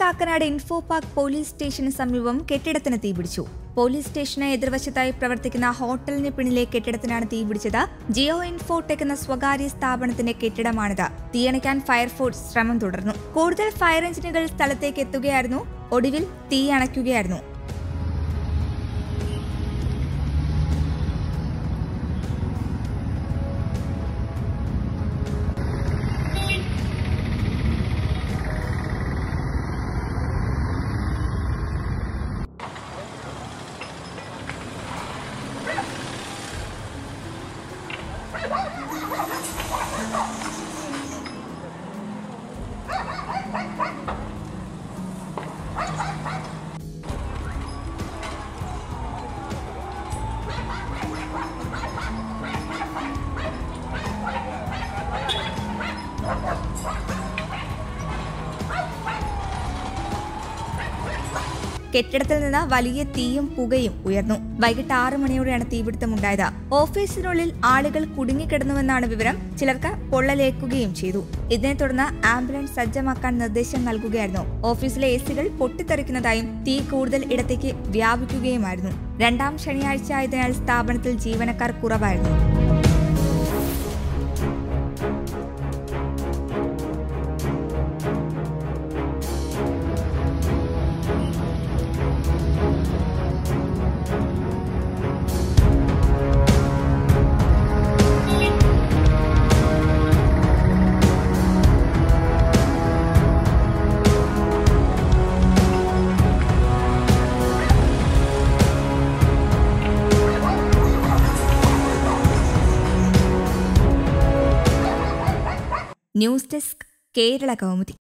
Kakkanad info park police സ്റ്റേഷന് സമീപം കെട്ടിടത്തിന് തീപിടിച്ചു പോലീസ് സ്റ്റേഷന് എതിർവശത്തായി പ്രവർത്തിക്കുന്ന ഹോട്ടലിന് പിന്നിലെ കെട്ടിടത്തിനാണ് തീപിടിച്ചത് ജിയോ ഇൻഫോടെക് എന്ന സ്വകാര്യ സ്ഥാപനത്തിന്റെ കെട്ടിടമാണിത്. തീയണയ്ക്കാൻ ഫയർഫോഴ്സ് ശ്രമം തുടർന്നു. കൂടുതൽ ഫയർ എഞ്ചിനുകൾ സ്ഥലത്തേക്ക് എത്തുകയായിരുന്നു. ഒടുവിൽ തീ അണയ്ക്കുകയായിരുന്നു. Ha ha ha! കെട്ടിടത്തിൽ നിന്ന് വലിയ തീയും പുകയും ഉയർന്നു. വൈകിട്ട് ആറു മണിയോടെയാണ് തീപിടുത്തമുണ്ടായത്. ഓഫീസിനുള്ളിൽ ആളുകൾ കുടുങ്ങിക്കിടന്നുവെന്നാണ് വിവരം. ചിലർക്ക് പൊള്ളലേക്കുകയും ചെയ്തു. ഇതിനെ തുടർന്ന് ആംബുലൻസ് സജ്ജമാക്കാൻ നിർദ്ദേശം നൽകുകയായിരുന്നു. ഓഫീസിലെ എ സികൾ പൊട്ടിത്തെറിക്കുന്നതായും തീ കൂടുതൽ ഇടത്തേക്ക് വ്യാപിക്കുകയുമായിരുന്നു. രണ്ടാം ശനിയാഴ്ച ആയതിനാൽ സ്ഥാപനത്തിൽ ജീവനക്കാർ കുറവായിരുന്നു. News desk Kerala Kaumudi